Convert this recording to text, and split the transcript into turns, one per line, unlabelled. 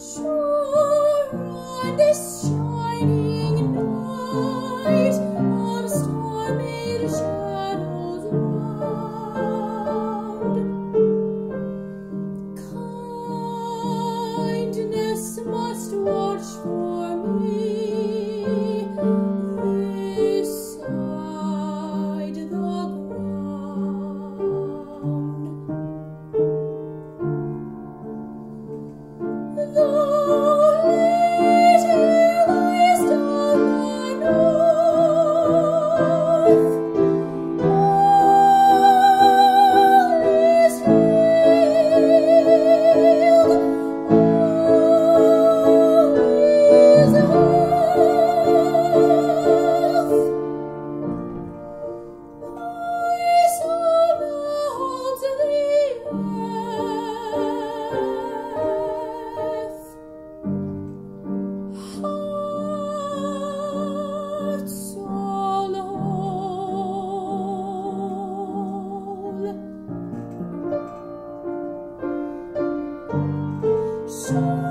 shore on this shining soul.